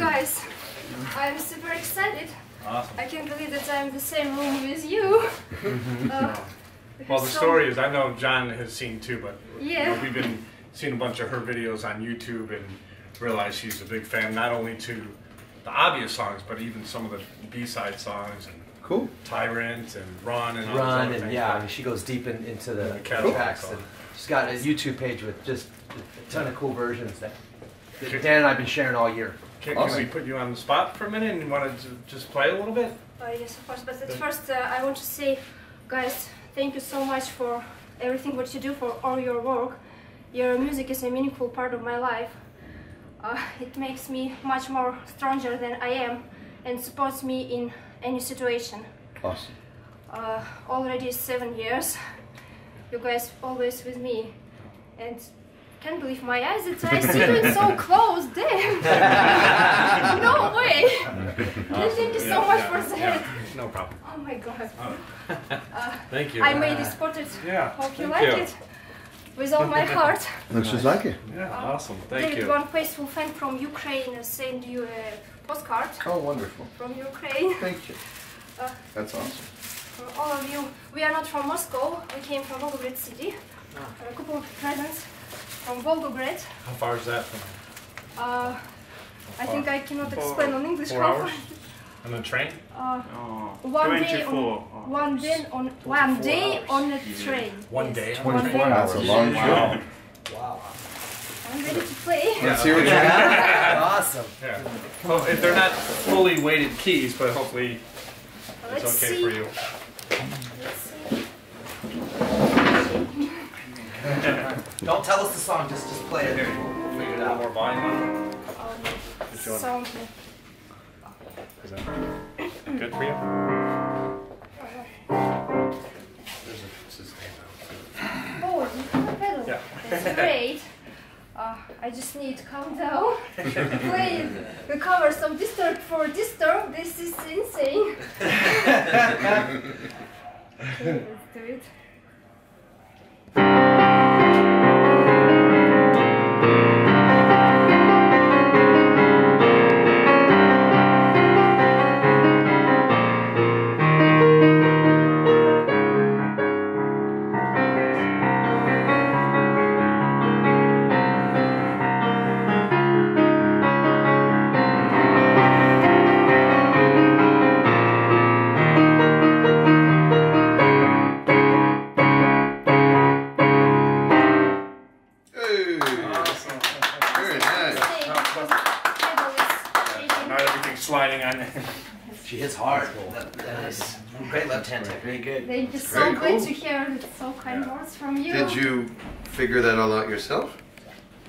Guys, I'm super excited. Awesome. I can't believe that I'm in the same room with you. Uh, Well, the so- story is, I know John has seen too, but you know, we've been seeing a bunch of her videos on YouTube and realized she's a big fan, not only to the obvious songs, but even some of the B-side songs and Cool. Tyrant and Run and all Run and yeah, I mean, she goes deep in, into the The catalog, tracks. so. And she's got a YouTube page with just a ton of cool versions that, that Dan and I've been sharing all year. Can, can we put you on the spot for a minute and you want to just play a little bit? Uh, yes, of course. But at first, uh, I want to say, guys, thank you so much for everything what you do for all your work. Your music is a meaningful part of my life. Uh, it makes me much more stronger than I am and supports me in any situation. Awesome. Uh, already seven years. You guys always with me, and can't believe my eyes that I see you so close. Damn! no way! Thank you so Yeah, much yeah, for that. yeah. No problem. Oh my god. Uh, thank you. I made this portrait. Yeah, Hope you thank like you. it. With all my heart. Looks just like it. Yeah, uh, awesome. Thank David, you. one faithful fan from Ukraine sent you a postcard Oh, wonderful. from Ukraine. Thank you. Uh, That's awesome. For all of you, we are not from Moscow. We came from Volgograd city. Ah. Uh, a couple of presents from Volgograd. How far is that from Uh, I think I cannot Four- explain on English four hours? on the train? Uh, Oh, one day 24 on one day on one day on a train. One Yes, day? One 24 day. That's a long Wow. Wow. I'm ready to play. Let's see what you got. awesome. Yeah. Well, if they're not fully weighted keys, but hopefully Let's it's okay see. for you. Let's see. Don't tell us the song, just just play it. We'll figure it out. more volume on it. Um, sound. Is that good for you? There's a, this is name Oh, you have a pedal. Yeah. That's great. Uh, I just need to calm down. Play the covers of Disturb for Disturb. This is insane. Not everything's sliding on there. She hits hard. That, that is great left hand technique. Good. Thank you so Very good cool. to hear so kind words from you. Did you figure that all out yourself?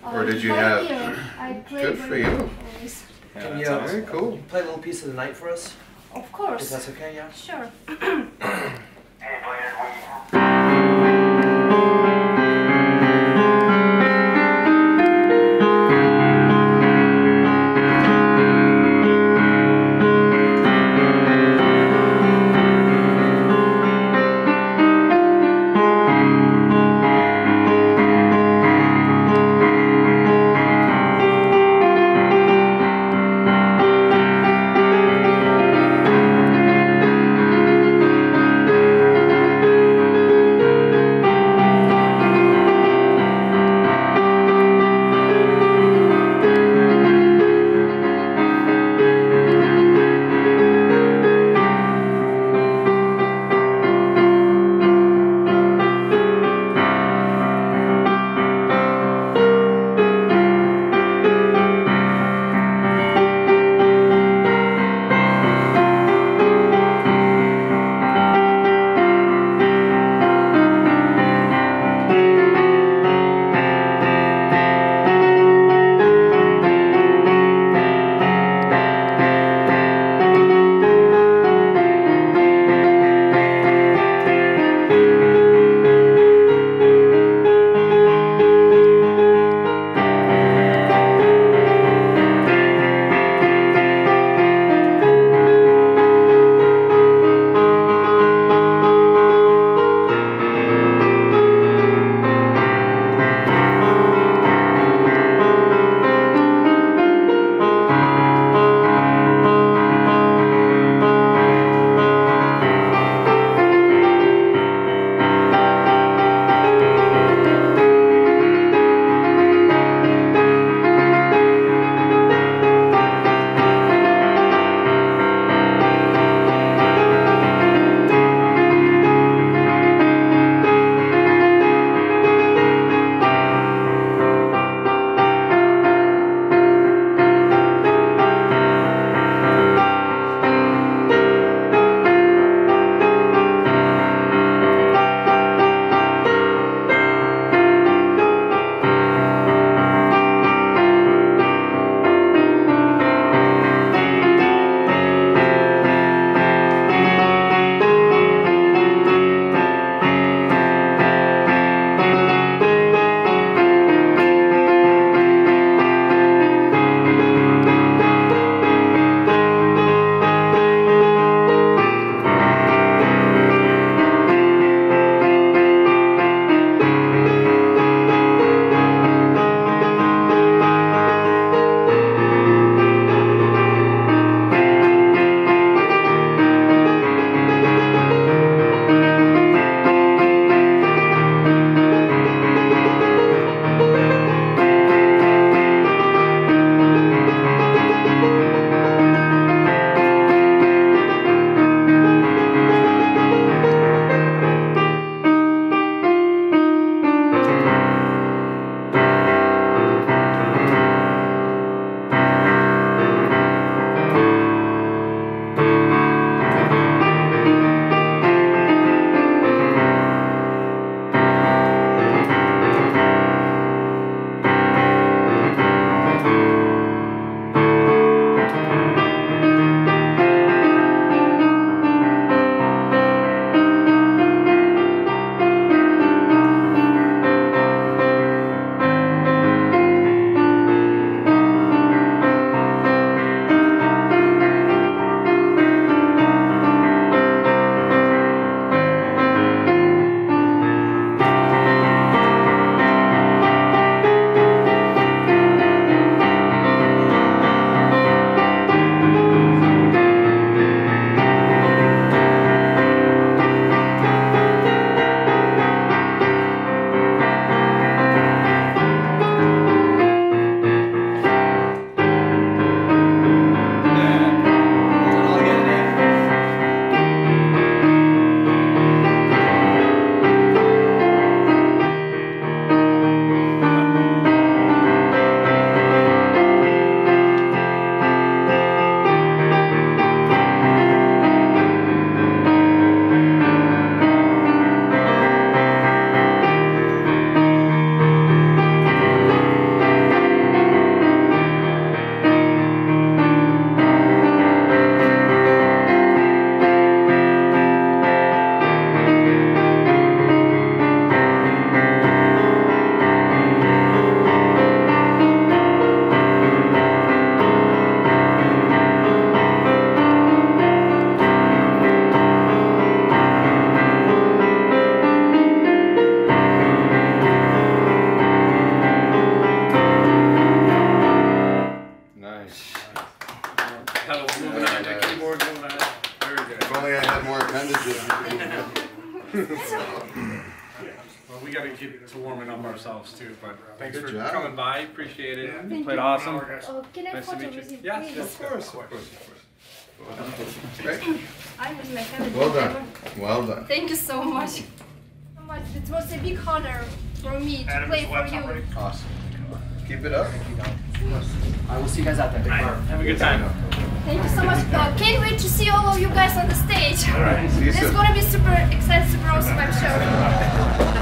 or um, did you have- ear. I play Good for you. always. Can you, Very cool. play a little piece of the night for us? Of course. If course. that's okay, yeah? Sure. Nice. Pedal moving on, the keyboard moving on. Very good. If only I had more appendages. Well, we gotta keep to warming up ourselves too, but thanks Good for job. coming by, appreciate it. Thank Played you. awesome. Oh, can I Nice to photo meet you. with you, Yes, please? yes. Of course, of course, of course. Great. I'm with my family. Well done. Well done. Thank you so much. So much. It was a big honor for me to Adam, play is for laptop you. ready? Awesome. Keep it up. I will see you guys out there. Have a good time. Thank you so much. Uh, can't wait to see all of you guys on the stage. All right. See you It's soon. gonna be super exciting, super awesome, I'm sure.